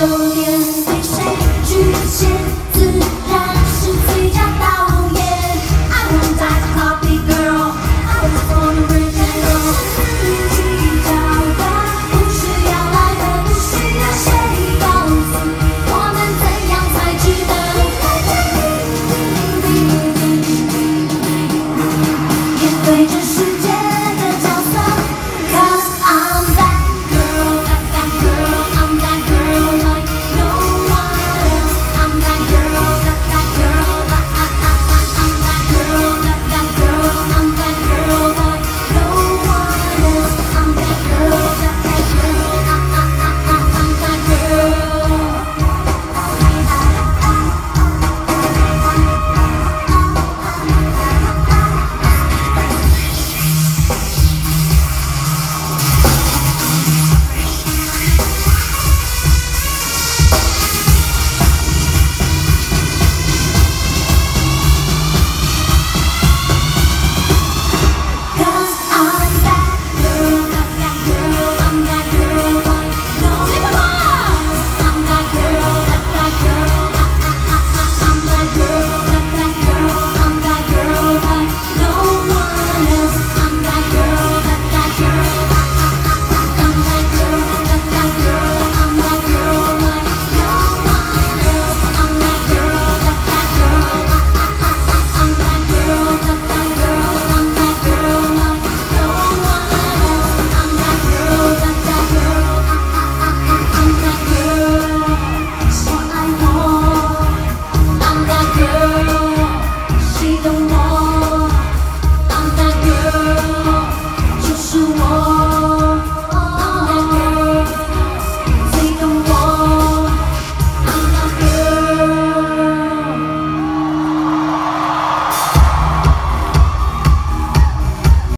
都变懂我。